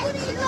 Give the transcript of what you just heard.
What?